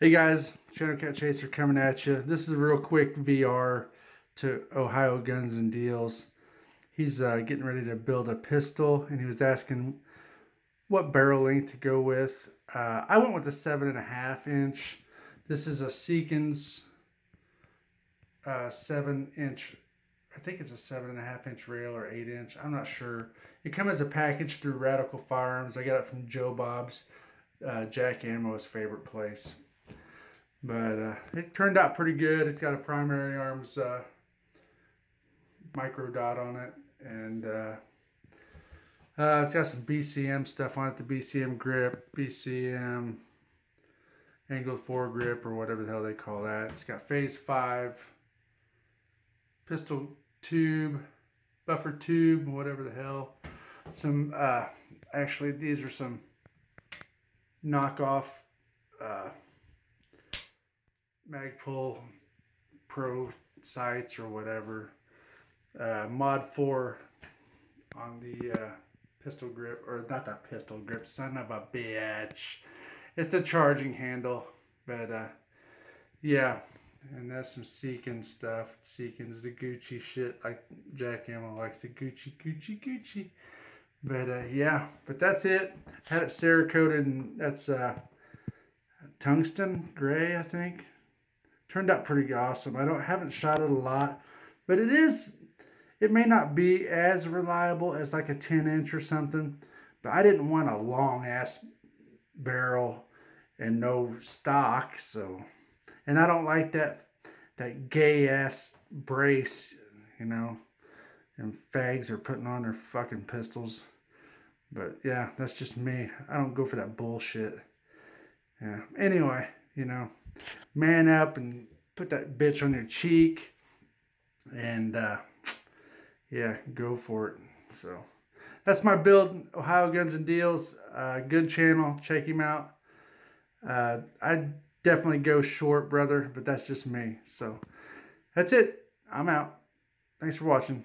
Hey guys, Channel Cat Chaser coming at you. This is a real quick VR to Ohio Guns and Deals. He's uh, getting ready to build a pistol and he was asking what barrel length to go with. Uh, I went with a seven and a half inch. This is a Seekins uh, seven inch, I think it's a seven and a half inch rail or eight inch. I'm not sure. It comes as a package through Radical Firearms. I got it from Joe Bob's, uh, Jack Ammo's favorite place. But uh, it turned out pretty good. It's got a primary arms uh, micro dot on it. And uh, uh, it's got some BCM stuff on it. The BCM grip, BCM angled foregrip or whatever the hell they call that. It's got phase 5 pistol tube, buffer tube, whatever the hell. Some, uh, actually these are some knockoff uh, Magpul Pro sights or whatever. Uh, Mod 4 on the uh, pistol grip, or not that pistol grip, son of a bitch. It's the charging handle, but uh, yeah, and that's some Seekins stuff. Seekins, the Gucci shit, like Jack Ammo likes the Gucci, Gucci, Gucci. But uh, yeah, but that's it. Had it Cerakoted, and that's uh, tungsten gray, I think turned out pretty awesome. I don't haven't shot it a lot, but it is. It may not be as reliable as like a 10 inch or something, but I didn't want a long ass barrel and no stock. So, and I don't like that that gay ass brace, you know, and fags are putting on their fucking pistols. But yeah, that's just me. I don't go for that bullshit. Yeah. Anyway, you know, man up and put that bitch on your cheek and uh, yeah, go for it. So that's my build, Ohio Guns and Deals. Uh, good channel. Check him out. Uh, I definitely go short, brother, but that's just me. So that's it. I'm out. Thanks for watching.